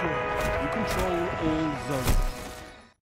secure. You control all zones.